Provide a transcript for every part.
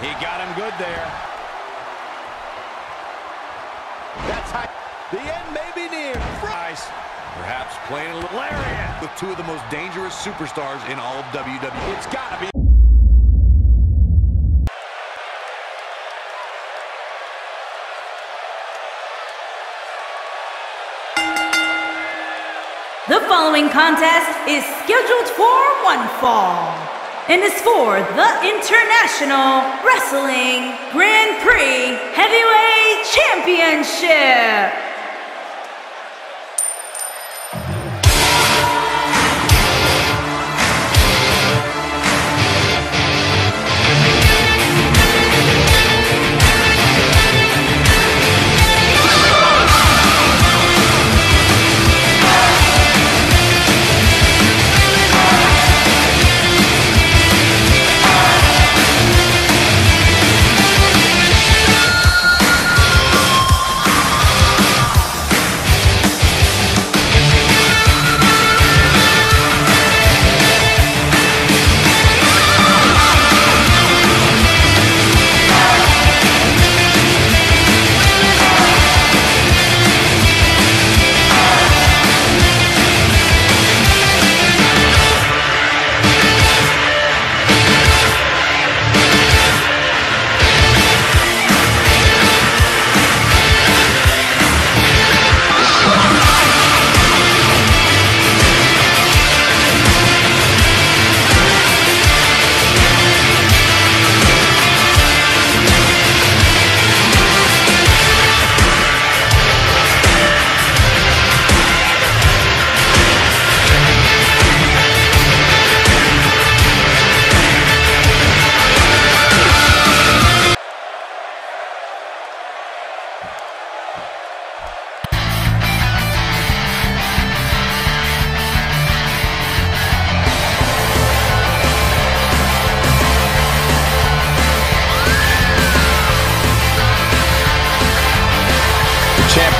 He got him good there. That's high. The end may be near. Nice. Perhaps playing a little lariat. With two of the most dangerous superstars in all of WWE. It's got to be. The following contest is scheduled for one fall and is for the International Wrestling Grand Prix Heavyweight Championship.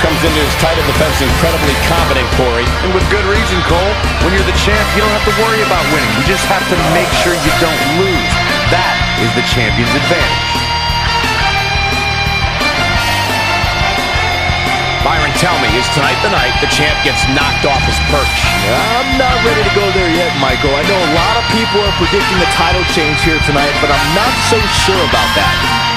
Comes into his title defense incredibly confident, Corey. And with good reason, Cole. When you're the champ, you don't have to worry about winning. You just have to make sure you don't lose. That is the champion's advantage. Byron, tell me, is tonight the night the champ gets knocked off his perch? I'm not ready to go there yet, Michael. I know a lot of people are predicting the title change here tonight, but I'm not so sure about that.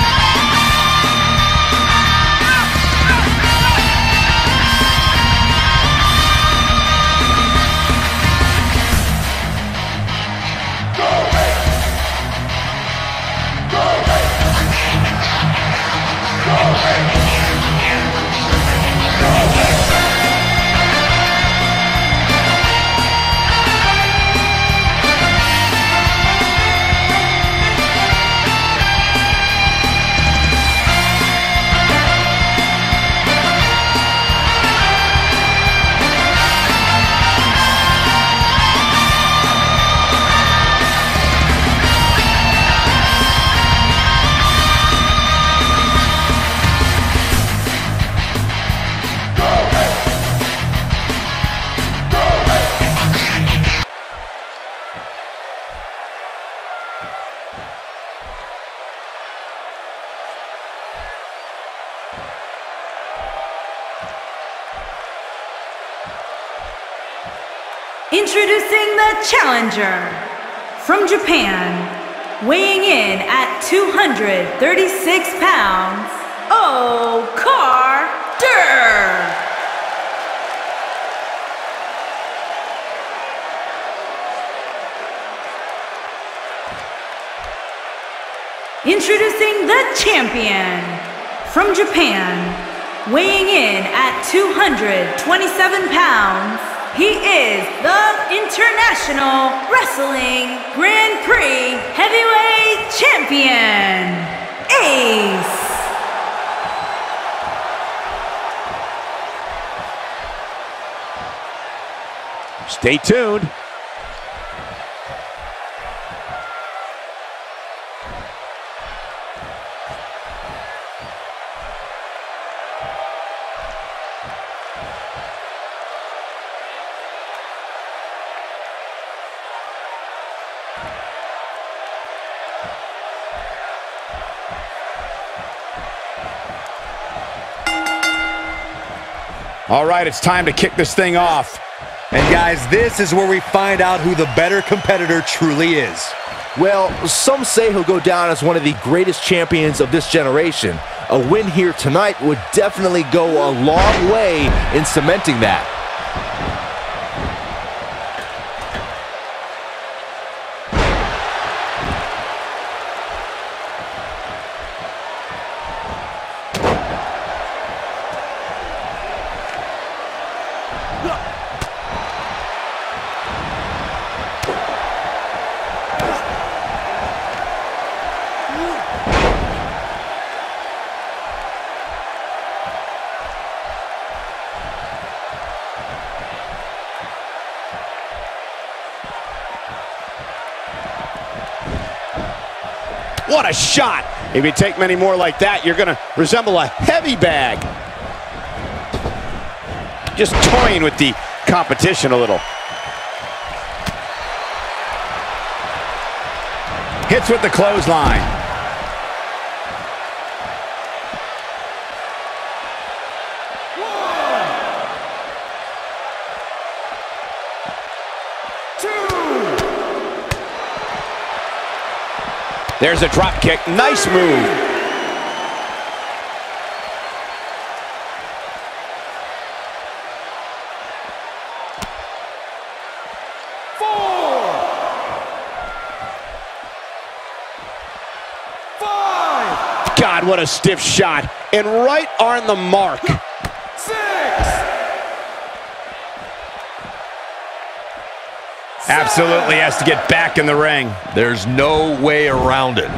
The challenger from Japan, weighing in at 236 pounds, Oh Carter. Introducing the champion from Japan, weighing in at 227 pounds, he is the International Wrestling Grand Prix Heavyweight Champion, Ace. Stay tuned. All right, it's time to kick this thing off. And guys, this is where we find out who the better competitor truly is. Well, some say he'll go down as one of the greatest champions of this generation. A win here tonight would definitely go a long way in cementing that. What a shot. If you take many more like that, you're going to resemble a heavy bag. Just toying with the competition a little. Hits with the clothesline. There's a drop kick. Nice move. God, what a stiff shot. And right on the mark. Absolutely has to get back in the ring. There's no way around it.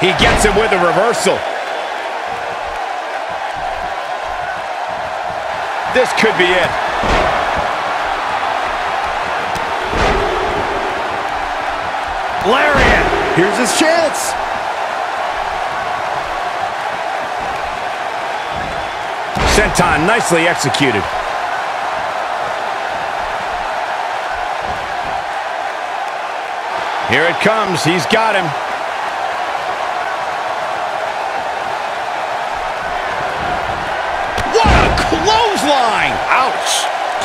He gets him with a reversal. This could be it. Lariat. Here's his chance. Senton nicely executed. Here it comes. He's got him.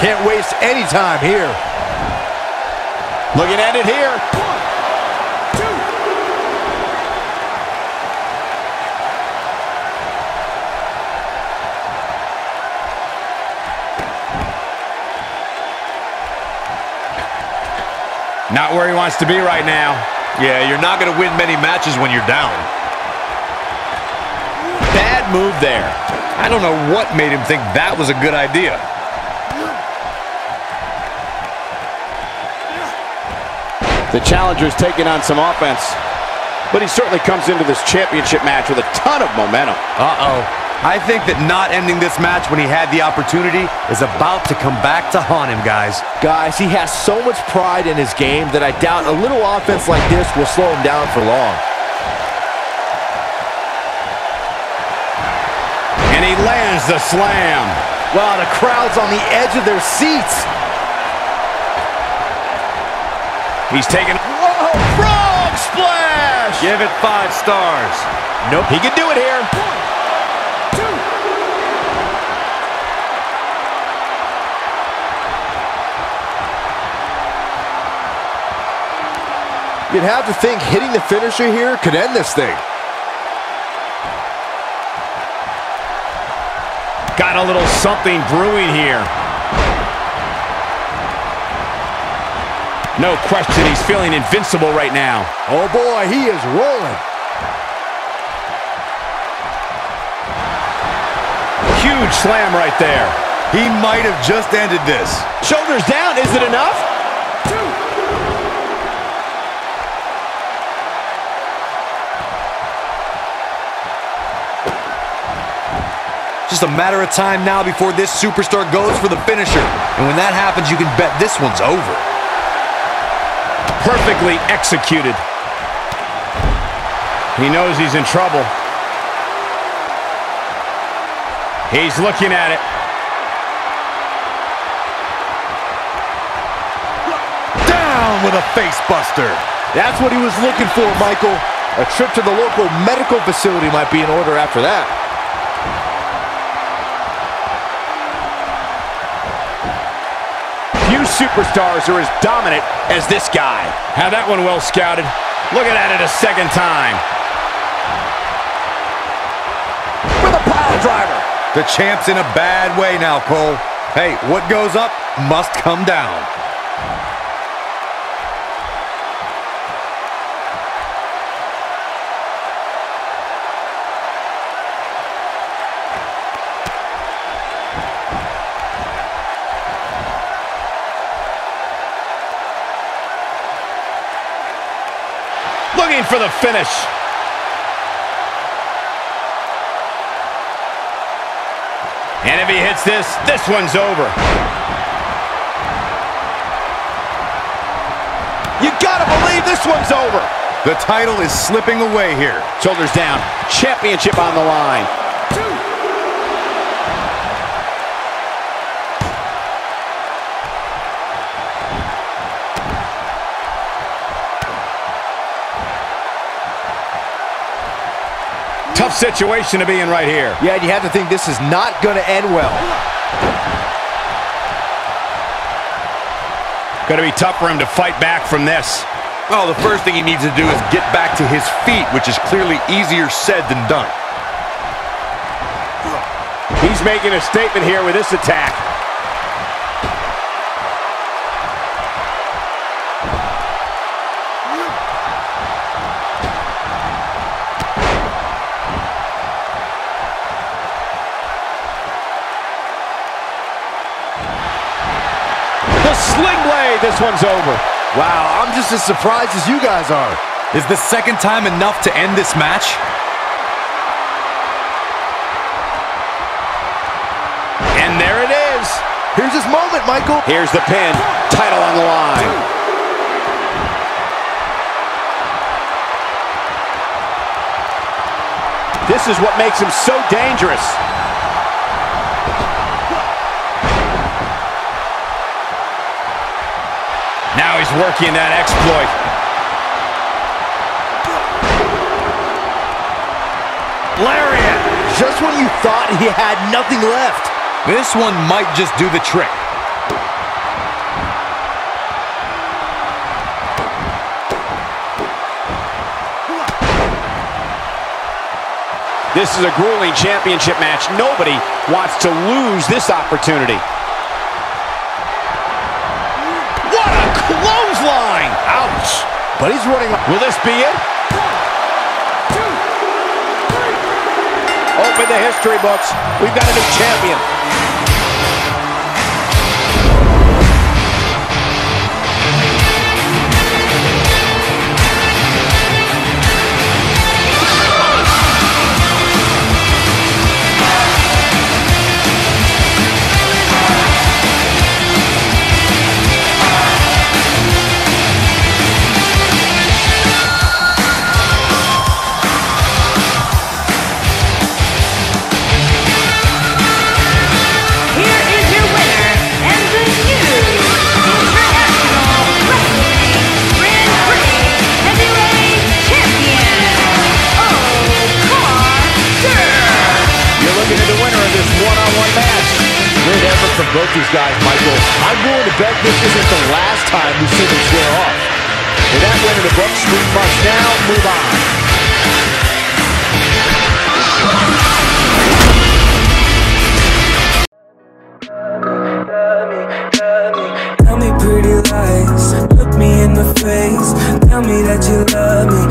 Can't waste any time here. Looking at it here. Not where he wants to be right now. Yeah, you're not going to win many matches when you're down. Bad move there. I don't know what made him think that was a good idea. The challenger's taking on some offense, but he certainly comes into this championship match with a ton of momentum. Uh-oh. I think that not ending this match when he had the opportunity is about to come back to haunt him, guys. Guys, he has so much pride in his game that I doubt a little offense like this will slow him down for long. And he lands the slam. Wow, the crowd's on the edge of their seats. He's taking... Whoa! Frog splash! Give it five stars. Nope, he can do it here. You'd have to think hitting the finisher here could end this thing. Got a little something brewing here. No question, he's feeling invincible right now. Oh boy, he is rolling. Huge slam right there. He might have just ended this. Shoulders down, is it enough? Just a matter of time now before this superstar goes for the finisher. And when that happens, you can bet this one's over. Perfectly executed. He knows he's in trouble. He's looking at it. Down with a face buster. That's what he was looking for, Michael. A trip to the local medical facility might be in order after that. Superstars are as dominant as this guy. Had that one well scouted. Looking at it a second time. With a pile driver. The champ's in a bad way now, Cole. Hey, what goes up must come down. For the finish. And if he hits this, this one's over. You gotta believe this one's over. The title is slipping away here. Shoulders down. Championship on the line. Tough situation to be in right here. Yeah, and you have to think this is not going to end well. Going to be tough for him to fight back from this. Well, the first thing he needs to do is get back to his feet, which is clearly easier said than done. He's making a statement here with this attack. Sling blade, this one's over. Wow, I'm just as surprised as you guys are. Is the second time enough to end this match? And there it is. Here's his moment, Michael. Here's the pin. Title on the line. This is what makes him so dangerous. Now he's working that exploit. Lariat. Just when you thought he had nothing left. This one might just do the trick. This is a grueling championship match. Nobody wants to lose this opportunity. But he's running. Will this be it? Open the history books. We've got a new champion. The winner of this one-on-one match. Great effort from both these guys, Michael. I'm willing to bet this isn't the last time we see them square off. With that win in the books, we must now move on. Tell me pretty lies, look me in the face. Tell me that you love me,